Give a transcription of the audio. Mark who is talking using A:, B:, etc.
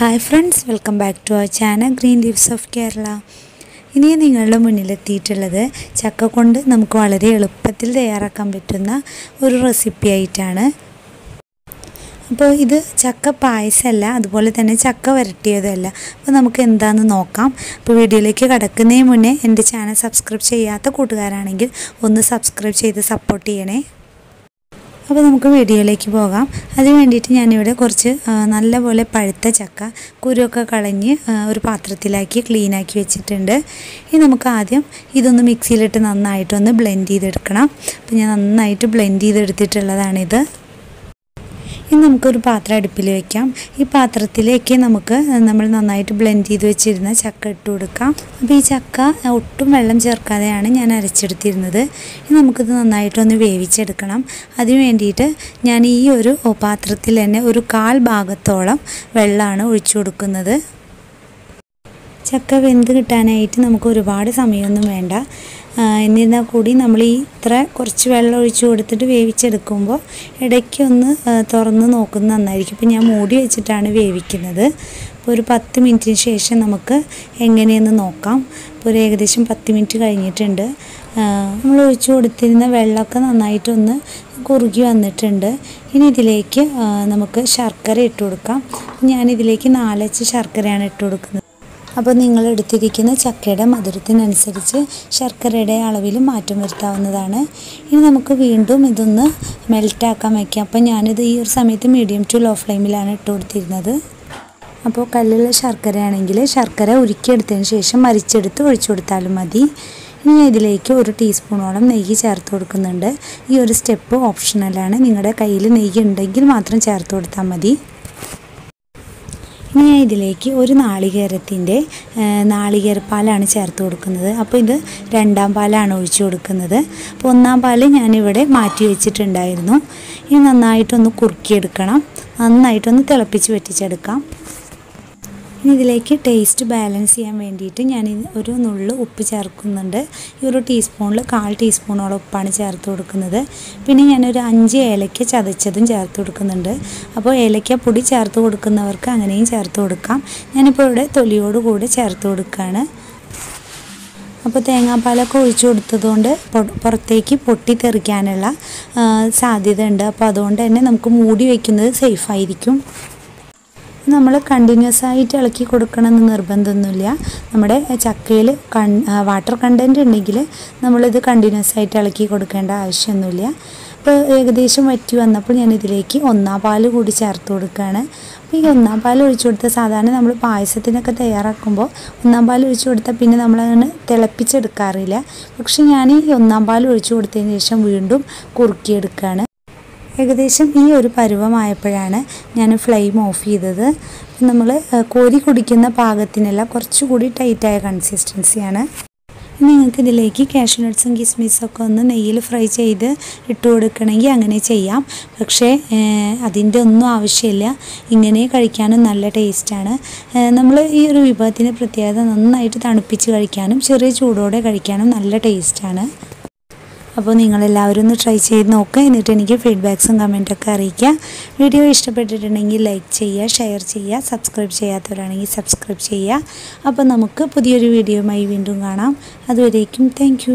A: Hi friends welcome back to our channel green leaves of Kerala ഇനി നിങ്ങളുടെ മുന്നിലെത്തിയിട്ടുള്ളത് ചക്ക കൊണ്ട് നമുക്ക് വളരെ എളുപ്പത്തിൽ തയ്യാറാക്കാൻ പറ്റുന്ന ഒരു റെസിപ്പി ആയിട്ടാണ്. അപ്പോൾ ഇത് ചക്ക പായസമല്ല അതുപോലെ തന്നെ ചക്ക വരട്ടിയതല്ല. അപ്പോൾ നമുക്ക് എന്താണെന്ന് നോക്കാം. അപ്പോൾ വീഡിയോയിലേക്ക് കടക്കുന്നതിന് മുന്നേ എന്റെ ചാനൽ സബ്സ്ക്രൈബ് ചെയ്യാത്ത കൂട്ടുകാരാണെങ്കിൽ ഒന്ന് സബ്സ്ക്രൈബ് ചെയ്ത് സപ്പോർട്ട് ചെയ്യണേ. അപ്പോൾ നമുക്ക് വീഡിയോയിലേക്ക് പോകാം. അതിന് വേണ്ടിയിട്ട് ഞാനിവിടെ കുറച്ച് നല്ലപോലെ പഴുത്ത ചക്ക കുരുവൊക്കെ കളഞ്ഞ് ഒരു പാത്രത്തിലാക്കി ക്ലീനാക്കി വെച്ചിട്ടുണ്ട്. ഇനി നമുക്ക് ആദ്യം ഇതൊന്ന് മിക്സിയിലിട്ട് നന്നായിട്ടൊന്ന് ബ്ലെൻഡ് ചെയ്തെടുക്കണം. അപ്പോൾ ഞാൻ നന്നായിട്ട് ബ്ലെൻഡ് ചെയ്തെടുത്തിട്ടുള്ളതാണിത്. ഇനി നമുക്കൊരു പാത്രം അടുപ്പിൽ വെക്കാം. ഈ പാത്രത്തിലേക്ക് നമുക്ക് നമ്മൾ നന്നായിട്ട് ബ്ലെൻഡ് ചെയ്ത് വെച്ചിരുന്ന ചക്ക ഇട്ട് കൊടുക്കാം. അപ്പോൾ ഈ ചക്ക ഒട്ടും വെള്ളം ചേർക്കാതെയാണ് ഞാൻ അരച്ചെടുത്തിരുന്നത്. ഇനി നമുക്കിത് നന്നായിട്ടൊന്ന് വേവിച്ചെടുക്കണം. അതിന് വേണ്ടിയിട്ട് ഞാൻ ഈ ഒരു പാത്രത്തിൽ തന്നെ ഒരു കാൽ ഭാഗത്തോളം വെള്ളമാണ് ഒഴിച്ചു കൊടുക്കുന്നത്. ചക്ക വെന്ത് കിട്ടാനായിട്ട് നമുക്ക് ഒരുപാട് സമയമൊന്നും വേണ്ട. എന്നിരുന്നാൽ കൂടി നമ്മൾ ഈ ഇത്ര കുറച്ച് വെള്ളം ഒഴിച്ചു കൊടുത്തിട്ട് വേവിച്ചെടുക്കുമ്പോൾ ഇടയ്ക്കൊന്ന് തുറന്ന് നോക്കുന്നത് നന്നായിരിക്കും. ഇപ്പം ഞാൻ മൂടി വെച്ചിട്ടാണ് വേവിക്കുന്നത്. അപ്പോൾ ഒരു പത്ത് മിനിറ്റിന് ശേഷം നമുക്ക് എങ്ങനെയെന്ന് നോക്കാം. ഇപ്പോൾ ഒരു ഏകദേശം പത്ത് മിനിറ്റ് കഴിഞ്ഞിട്ടുണ്ട്. നമ്മൾ ഒഴിച്ചു കൊടുത്തിരുന്ന വെള്ളമൊക്കെ നന്നായിട്ടൊന്ന് കുറുകി വന്നിട്ടുണ്ട്. ഇനി ഇതിലേക്ക് നമുക്ക് ശർക്കര ഇട്ട് കൊടുക്കാം. ഞാനിതിലേക്ക് നാലച്ച് ശർക്കരയാണ് ഇട്ട് കൊടുക്കുന്നത്. അപ്പോൾ നിങ്ങൾ എടുത്തിരിക്കുന്ന ചക്കയുടെ മധുരത്തിനനുസരിച്ച് ശർക്കരയുടെ അളവിൽ മാറ്റം വരുത്താവുന്നതാണ്. ഇനി നമുക്ക് വീണ്ടും ഇതൊന്ന് മെൽറ്റാക്കാൻ വയ്ക്കാം അപ്പോൾ ഞാനിത് ഈ ഒരു സമയത്ത് മീഡിയം ടു ലോ ഫ്ലെയിമിലാണ് ഇട്ട് കൊടുത്തിരുന്നത്. അപ്പോൾ കല്ലുള്ള ശർക്കരയാണെങ്കിൽ ശർക്കര ഉരുക്കിയെടുത്തതിന് ശേഷം മരിച്ചെടുത്ത് ഒഴിച്ചു കൊടുത്താലും മതി. ഇനി ഇതിലേക്ക് ഒരു ടീസ്പൂണോളം നെയ്യ് ചേർത്ത് കൊടുക്കുന്നുണ്ട്. ഈ ഒരു സ്റ്റെപ്പ് ഓപ്ഷണലാണ് നിങ്ങളുടെ കയ്യിൽ നെയ്യ് ഉണ്ടെങ്കിൽ മാത്രം ചേർത്ത് കൊടുത്താൽ മതി. ഇനി ഞാൻ ഇതിലേക്ക് ഒരു നാളികേരത്തിന്റെ നാളികേരപ്പാലാണ് ചേർത്ത് കൊടുക്കുന്നത്. അപ്പോൾ ഇത് രണ്ടാം പാലാണ് ഒഴിച്ചു കൊടുക്കുന്നത്. അപ്പോൾ ഒന്നാം പാൽ ഞാനിവിടെ മാറ്റി വെച്ചിട്ടുണ്ടായിരുന്നു. ഇനി നന്നായിട്ടൊന്ന് കുറുക്കിയെടുക്കണം. നന്നായിട്ടൊന്ന് തിളപ്പിച്ച് വെറ്റിച്ചെടുക്കാം. ഇനി ഇതിലേക്ക് ടേസ്റ്റ് ബാലൻസ് ചെയ്യാൻ വേണ്ടിയിട്ട് ഞാൻ ഒരു നുള്ളു ഉപ്പ് ചേർക്കുന്നുണ്ട്. ഈ ഒരു ടീസ്പൂണിൽ കാൽ ടീസ്പൂണോളം ഉപ്പാണ് ചേർത്ത് കൊടുക്കുന്നത്. പിന്നെ ഞാനൊരു അഞ്ച് ഏലക്ക ചതച്ചതും ചേർത്ത് കൊടുക്കുന്നുണ്ട്. അപ്പോൾ ഏലക്ക പൊടി ചേർത്ത് കൊടുക്കുന്നവർക്ക് അങ്ങനെയും ചേർത്ത് കൊടുക്കാം. ഞാനിപ്പോൾ ഇവിടെ തൊലിയോട് കൂടി ചേർത്ത് കൊടുക്കുകയാണ്. അപ്പോൾ തേങ്ങാപ്പാലൊക്കെ ഒഴിച്ചു കൊടുത്തതുകൊണ്ട് പുറത്തേക്ക് പൊട്ടിത്തെറിക്കാനുള്ള ആ, സാധ്യത ഉണ്ട് അപ്പോൾ അതുകൊണ്ട് തന്നെ നമുക്ക് മൂടി വയ്ക്കുന്നത് സേഫായിരിക്കും നമ്മൾ കണ്ടിന്യൂസ് ആയിട്ട് ഇളക്കി കൊടുക്കണമെന്ന് നിർബന്ധമൊന്നുമില്ല. നമ്മുടെ ചക്കയിൽ കൺ വാട്ടർ കണ്ടന്റ് ഉണ്ടെങ്കിൽ നമ്മളിത് കണ്ടിന്യൂസ് ആയിട്ട് ഇളക്കി കൊടുക്കേണ്ട ആവശ്യമൊന്നുമില്ല. അപ്പോൾ ഏകദേശം വറ്റി വന്നപ്പോൾ ഞാൻ ഇതിലേക്ക് ഒന്നാം പാൽ കൂടി ചേർത്ത് കൊടുക്കുകയാണ്. അപ്പോൾ ഈ ഒന്നാം പാൽ ഒഴിച്ചു കൊടുത്ത സാധാരണ നമ്മൾ പായസത്തിനൊക്കെ തയ്യാറാക്കുമ്പോൾ ഒന്നാം പാൽ ഒഴിച്ചു കൊടുത്താൽ പിന്നെ നമ്മളങ്ങനെ തിളപ്പിച്ചെടുക്കാറില്ല. പക്ഷെ ഞാൻ ഈ ഒന്നാം പാൽ ഒഴിച്ചു കൊടുത്തതിന് ശേഷം വീണ്ടും കുറുക്കിയെടുക്കുകയാണ്. ഏകദേശം ഈ ഒരു പരുവമായപ്പോഴാണ് ഞാൻ ഫ്ലെയിം ഓഫ് ചെയ്തത്. നമ്മൾ കോരി കുടിക്കുന്ന പാകത്തിനല്ല കുറച്ചുകൂടി ടൈറ്റായ കൺസിസ്റ്റൻസിയാണ്. നിങ്ങൾക്ക് ഇതിലേക്ക് കാഷ്യൂ നട്ട്സും കിസ്മിസൊക്കെ ഒന്ന് നെയ്യിൽ ഫ്രൈ ചെയ്ത് ഇട്ട് കൊടുക്കണമെങ്കിൽ അങ്ങനെ ചെയ്യാം. പക്ഷേ അതിന്റെ ഒന്നും ആവശ്യമില്ല. ഇങ്ങനെ കഴിക്കാനും നല്ല ടേസ്റ്റാണ്. നമ്മൾ ഈ ഒരു വിഭവത്തിന്റെ പ്രത്യേകത നന്നായിട്ട് തണുപ്പിച്ച് കഴിക്കാനും ചെറിയ ചൂടോടെ കഴിക്കാനും നല്ല ടേസ്റ്റാണ്. അപ്പോൾ നിങ്ങളെല്ലാവരും ഒന്ന് ട്രൈ ചെയ്ത് നോക്കുക എന്നിട്ട് എനിക്ക് ഫീഡ്ബാക്സും കമന്റൊക്കെ അറിയിക്കുക വീഡിയോ ഇഷ്ടപ്പെട്ടിട്ടുണ്ടെങ്കിൽ ലൈക്ക് ചെയ്യുക ഷെയർ ചെയ്യുക സബ്സ്ക്രൈബ് ചെയ്യാത്തവരാണെങ്കിൽ സബ്സ്ക്രൈബ് ചെയ്യുക. അപ്പോൾ നമുക്ക് പുതിയൊരു വീഡിയോയുമായി വീണ്ടും കാണാം. അതുവരേക്കും താങ്ക്